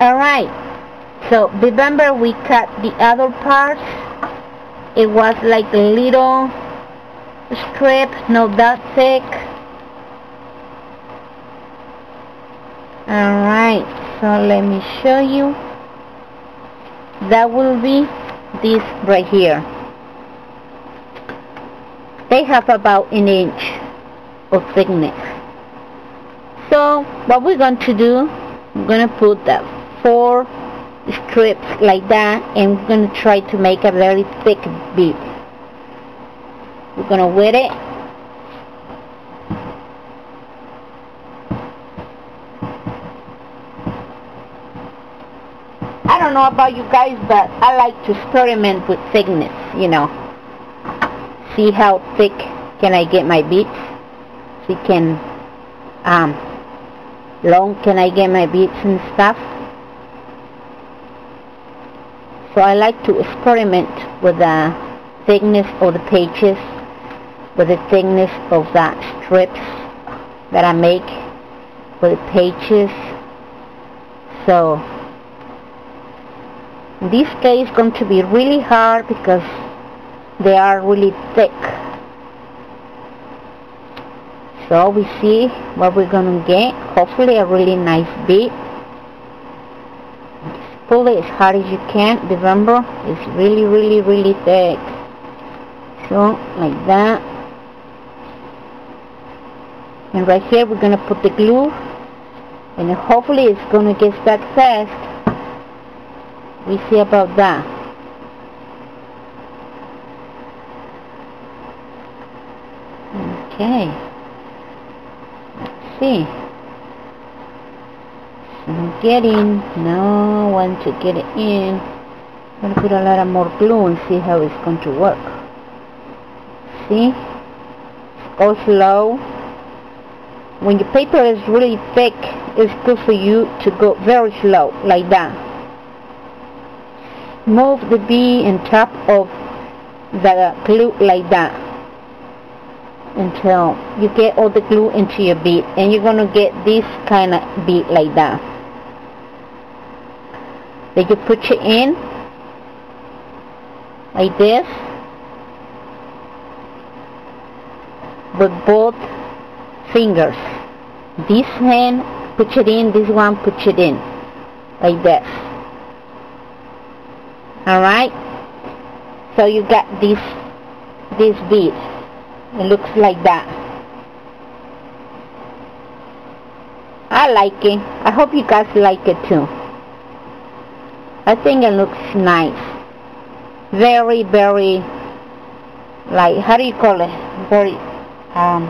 alright so remember we cut the other parts it was like a little strip not that thick. Alright so let me show you. That will be this right here. They have about an inch of thickness. So what we're going to do I'm going to put that four strips like that and we're going to try to make a very thick bead we're going to wet it. I don't know about you guys but I like to experiment with thickness you know. See how thick can I get my beads see can um long can I get my beads and stuff so I like to experiment with the thickness of the pages with the thickness of the strips that I make with the pages. So this day is going to be really hard because they are really thick. So we see what we're gonna get. Hopefully a really nice bead pull it as hard as you can. The remember it's really really really thick. So like that. And right here we're gonna put the glue. And hopefully it's gonna get stuck fast. We see about that. Okay. Let's see so getting now I want to get it in. I'm gonna put a lot of more glue and see how it's going to work. See? Go slow. When your paper is really thick it's good for you to go very slow like that. Move the bee on top of the glue like that. Until you get all the glue into your bead and you're going to get this kind of bead like that then you put it in like this with both fingers. This hand put it in this one put it in like this. Alright so you got this this bead. It looks like that. I like it. I hope you guys like it too I think it looks nice. Very very like how do you call it? Very um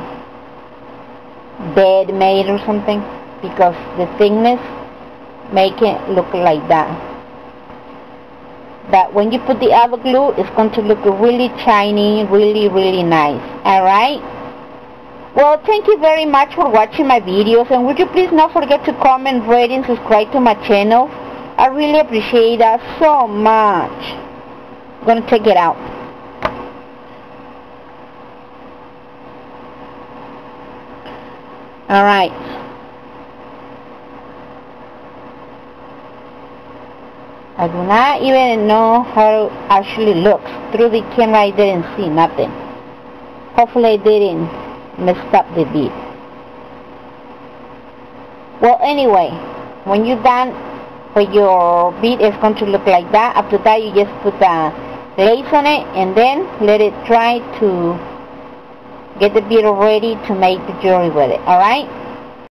bed made or something? Because the thickness make it look like that. But when you put the other glue it's going to look really shiny really really nice. Alright well thank you very much for watching my videos and would you please not forget to comment rate and subscribe to my channel really appreciate that so much I'm gonna take it out alright I do not even know how it actually looks. Through the camera I didn't see nothing. Hopefully I didn't mess up the bead. Well anyway, when you're done with your bead is going to look like that. After that you just put the lace on it and then let it dry to get the bead ready to make the jewelry with it. Alright?